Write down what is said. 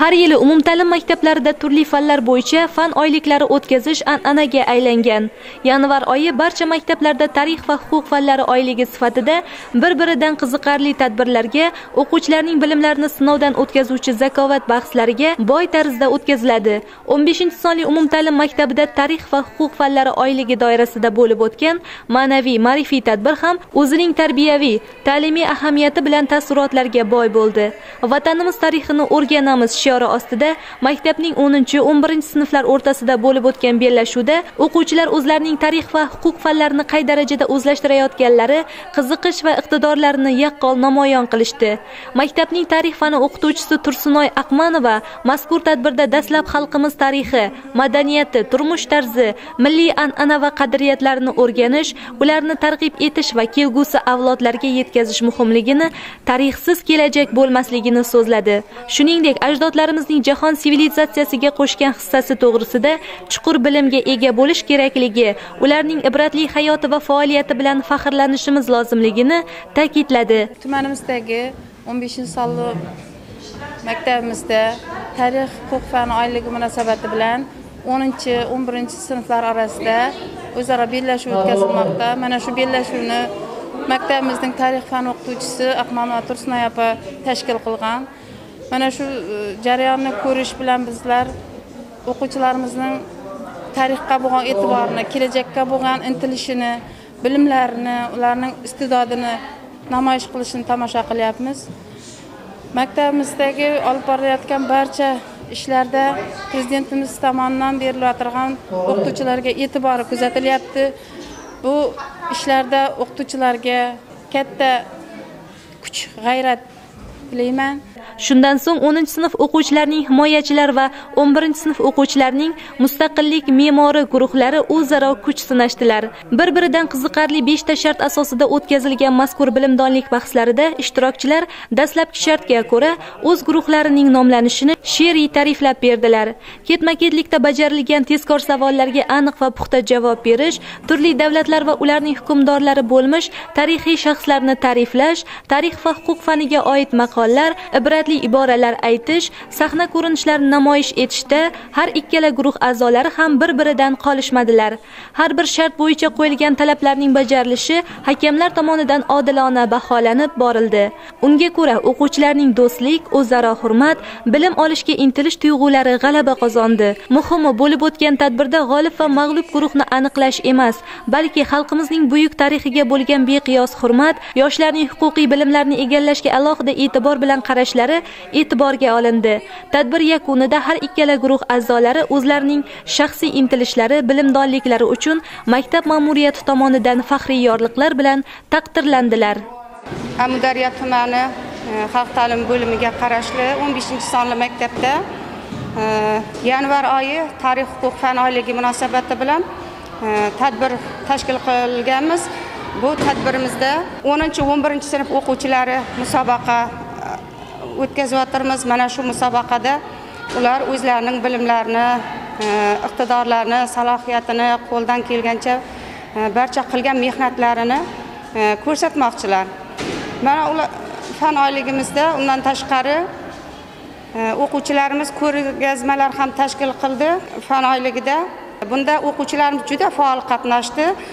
har yili umumta'lim maktablarida turli fanlar bo'yicha fan oyliklari o'tkazish an'anaga aylangan. Yanvar oyi barcha maktablarda tarix va huquq fanlari oyligi sifatida bir biridan qiziqarli tadbirlarga o'quvchilarning bilimlarini sinovdan o'tkazuvchi zakovat bahslariga boy tarzda o'tkaziladi. 15 sonli umumta'lim maktabida tarix va huquq fanlari oyligi doirasida bo'lib o'tgan ma'naviy ma'rifiy tadbir ham o'zining tarbiyaviy ta'limiy ahamiyati bilan taassurotlarga boy bo'ldi. Vatanimiz tarixini o'rganamiz shiori ostida maktabning 10-11 sinflar o'rtasida bo'lib o'tgan bellashuvda o'quvchilar o'zlarining tarix va huquq fanlarini qay darajada o'zlashtirayotganlari qiziqish va iqtidorlarini yaqqol namoyon qilishdi. Maktabning tarix fani o'qituvchisi tursunoy aqmanova mazkur tadbirda dastlab xalqimiz tarixi madaniyati turmush tarzi milliy an'ana va qadriyatlarini o'rganish ularni targ'ib etish va kelgusi avlodlarga yetkazish muhimligini tarixsiz kelajak bo'lmasligini so'zladi. Shuningdek ajdodlarimizning jahon sivilizatsiyasiga qo'shgan hissasi to'g'risida chuqur bilimga ega bo'lish kerakligi ularning ibratli hayoti va faoliyati bilan faxrlanishimiz lozimligini ta'kidladi. Tumanimizdagi 15 sonli maktabimizda tarix huquq fani oyligi munosabati bilan 10-11 sinflar orasida o'zaro bellashuv o'tkazilmoqda. Mana shu bellashuvni maktabimizning tarix fani o'qituvchisi aqmonova tursunoy opa tashkil qilgan. Mana shu e, jarayonni ko'rish bilan bizlar o'quvchilarimizning tarixga bo'lgan e'tiborini kelajakka bo'lgan intilishini bilimlarini ularning iste'dodini namoyish qilishini tomosha qilyapmiz. Maktabimizdagi olib borilayotgan barcha ishlarda prezidentimiz tomonidan berilayotgan o'qituvchilarga e'tibori kuzatilyapti. Bu ishlarda o'qituvchilarga katta kuch g'ayrat tilayman. Shundan so'ng 10 sinf o'quvchilarining himoyachilari va 11 sinf o'quvchilarining mustaqillik me'mori guruhlari o'zaro kuch sinashdilar. Bir biridan qiziqarli 5 ta shart asosida o'tkazilgan mazkur bilimdonlik bahslarida ishtirokchilar dastlabki shartga ko'ra o'z guruhlarining nomlanishini she'riy ta'riflab berdilar. Ketma ketlikda bajarilgan tezkor savollarga aniq va puxta javob berish turli davlatlar va ularning hukmdorlari bo'lmish tarixiy shaxslarni ta'riflash tarix va huquq faniga oid maqollar ibratli iboralar aytish sahna ko'rinishlarini namoyish etishda har ikkala guruh a'zolari ham bir biridan qolishmadilar. Har bir shart bo'yicha qo'yilgan talablarning bajarilishi hakamlar tomonidan odilona baholanib borildi. Unga ko'ra o'quvchilarning do'stlik o'zaro hurmat bilim olishga intilish tuyg'ulari g'alaba qozondi. Muhimi bo'lib o'tgan tadbirda g'olib va mag'lub guruhni aniqlash emas balki xalqimizning buyuk tarixiga bo'lgan beqiyos hurmat yoshlarning huquqiy bilimlarni egallashga alohida e'tibor bilan qarashlari e'tiborga olindi. Tadbir yakunida har ikkala guruh a'zolari o'zlarining shaxsiy intilishlari bilimdonliklari uchun maktab ma'muriyati tomonidan faxriy yorliqlar bilan taqdirlandilar. Amudaryo tumani e, xalq ta'limi bo'limiga qarashli 15 sonli maktabda e, yanvar oyi tarix huquq fan oyligi munosabati bilan e, tadbir tashkil qilganmiz. Bu tadbirimizda 10-11 sinf o'quvchilari musobaqa o'tkazyapmiz mana shu musobaqada ular o'zlarining bilimlarini e, iqtidorlarini salohiyatini qo'ldan kelgancha e, barcha qilgan mehnatlarini e, ko'rsatmoqchilar. Mana ular fan oyligimizda undan tashqari o'quvchilarimiz ko'rgazmalar ham tashkil qildi fan oyligida. Bunda o'quvchilarimiz juda faol qatnashdi.